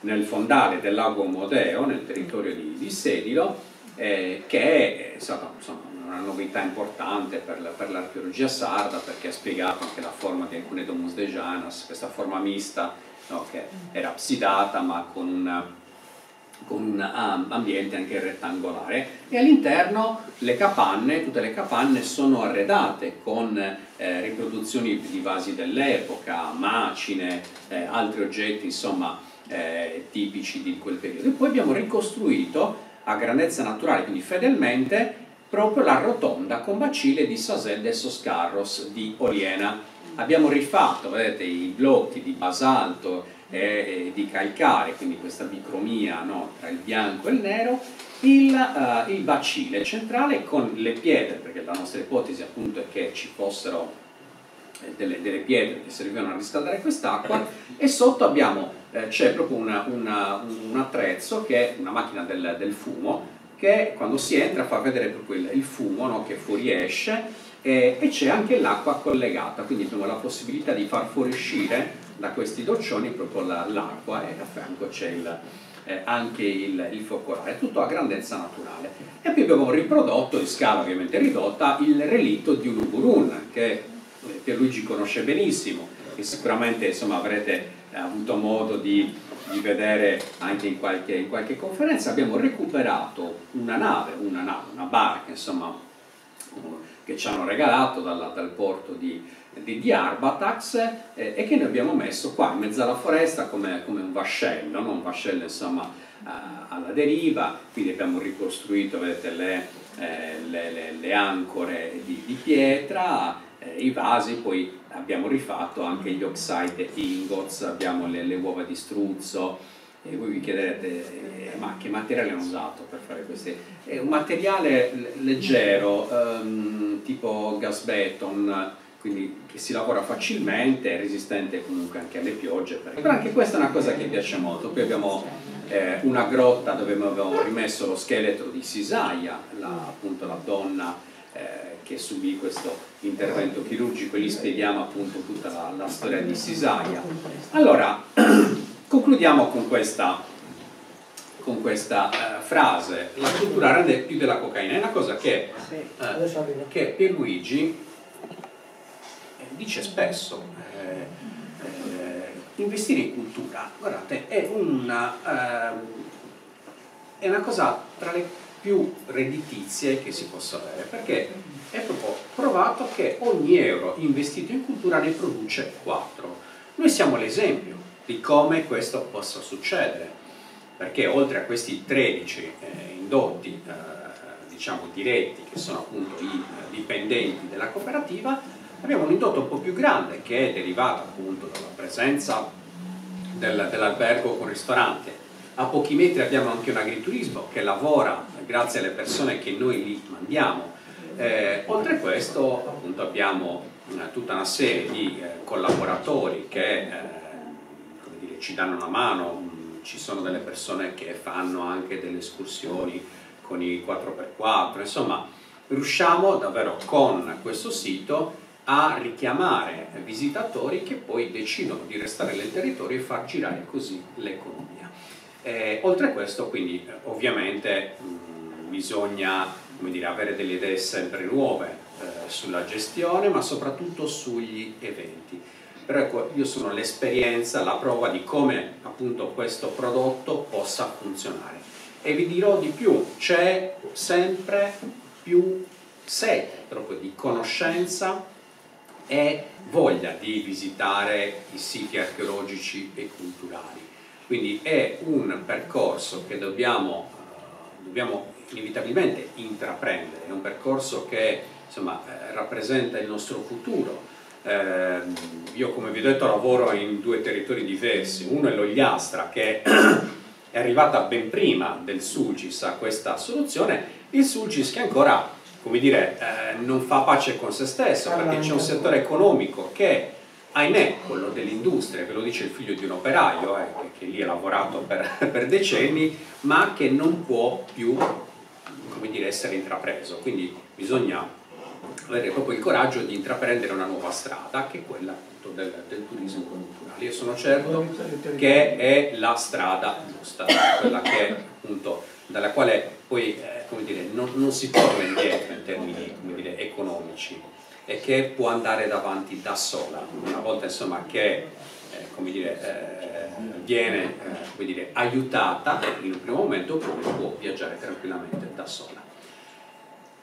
nel fondale del lago Modeo, nel territorio di, di Sedilo, eh, che è stata insomma, una novità importante per, per l'archeologia sarda perché ha spiegato anche la forma di alcune domus de Janas, questa forma mista no, che era absidata ma con una con un um, ambiente anche rettangolare. E all'interno le capanne, tutte le capanne sono arredate con eh, riproduzioni di vasi dell'epoca, macine, eh, altri oggetti insomma eh, tipici di quel periodo. E poi abbiamo ricostruito a grandezza naturale, quindi fedelmente, proprio la rotonda con bacille di Sasel de Soscarros di Oliena. Abbiamo rifatto, vedete, i blocchi di basalto e di calcare, quindi questa bicromia no, tra il bianco e il nero, il, uh, il, bacile centrale con le pietre, perché la nostra ipotesi appunto è che ci fossero delle, delle pietre che servivano a riscaldare quest'acqua e sotto abbiamo, eh, c'è proprio una, una, un attrezzo che è una macchina del, del, fumo che quando si entra fa vedere proprio il, il fumo no, che fuoriesce e, e c'è anche l'acqua collegata, quindi abbiamo la possibilità di far fuoriuscire da questi doccioni proprio l'acqua e a fianco c'è eh, anche il, il, focolare, tutto a grandezza naturale. E poi abbiamo riprodotto in scala ovviamente ridotta il relitto di un Uluburun che eh, Pierluigi conosce benissimo e sicuramente insomma, avrete avuto modo di, di vedere anche in qualche, in qualche, conferenza. Abbiamo recuperato una nave, una, nave, una barca insomma, che ci hanno regalato dalla, dal porto di, di, di Arbatax eh, e che noi abbiamo messo qua in mezzo alla foresta come, come un vascello, no? un vascello insomma eh, alla deriva, quindi abbiamo ricostruito vedete, le, eh, le, le, le, ancore di, di pietra, eh, i vasi, poi abbiamo rifatto anche gli oxide ingots, abbiamo le, uova di struzzo, e voi vi chiederete eh, ma che materiale hanno usato per fare questi? È un materiale leggero, um, tipo gas beton, quindi che si lavora facilmente, è resistente comunque anche alle piogge. Però anche questa è una cosa che piace molto. Qui abbiamo eh, una grotta dove abbiamo rimesso lo scheletro di Sisaia, la, appunto la donna eh, che subì questo intervento chirurgico e lì spieghiamo appunto tutta la, la storia di Sisaia. Allora, [clears throat] concludiamo con questa, con questa eh, frase. La cultura rende più della cocaina. È una cosa che, eh, che Pierluigi dice spesso, eh, eh, investire in cultura, guardate, è una, eh, è una cosa tra le più redditizie che si possa avere, perché è provato che ogni euro investito in cultura ne produce 4. Noi siamo l'esempio di come questo possa succedere, perché oltre a questi 13 eh, indotti eh, diciamo diretti, che sono appunto i eh, dipendenti della cooperativa, abbiamo un indotto un po' più grande che è derivato appunto dalla presenza del, dell'albergo con ristorante. A pochi metri abbiamo anche un agriturismo che lavora grazie alle persone che noi lì mandiamo. Eh, oltre a questo appunto abbiamo eh, tutta una serie di eh, collaboratori che eh, dire, ci danno una mano, ci sono delle persone che fanno anche delle escursioni con i 4x4, insomma riusciamo davvero con questo sito a richiamare visitatori che poi decidono di restare nel territorio e far girare così l'economia. Eh, oltre a questo, quindi, ovviamente mh, bisogna dire, avere delle idee sempre nuove eh, sulla gestione, ma soprattutto sugli eventi. Però ecco, io sono l'esperienza, la prova di come appunto questo prodotto possa funzionare. E vi dirò di più, c'è sempre più sete proprio di conoscenza e voglia di visitare i siti archeologici e culturali. Quindi è un percorso che dobbiamo, uh, dobbiamo inevitabilmente intraprendere, è un percorso che insomma, eh, rappresenta il nostro futuro. Eh, io come vi ho detto lavoro in due territori diversi, uno è l'Ogliastra che [clears throat] è arrivata ben prima del Sulcis a questa soluzione, il Sulcis che ancora come dire, eh, non fa pace con se stesso perché c'è un settore economico che, ahimè, quello dell'industria, ve lo dice il figlio di un operaio, eh, che, che, lì ha lavorato per, [laughs] per, decenni, ma che non può più come dire, essere intrapreso. Quindi bisogna avere proprio il coraggio di intraprendere una nuova strada, che è quella appunto del, del turismo culturale. Io sono certo che è la strada giusta, quella che appunto dalla quale poi eh, dire, non, non, si torna indietro in termini dire, economici e che può andare davanti da sola, una volta insomma, che eh, dire, eh, viene eh, dire, aiutata in un primo momento poi può viaggiare tranquillamente da sola.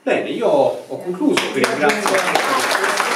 Bene, io ho concluso, vi ringrazio.